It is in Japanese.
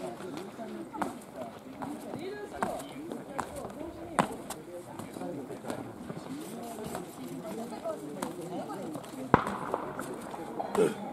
うん。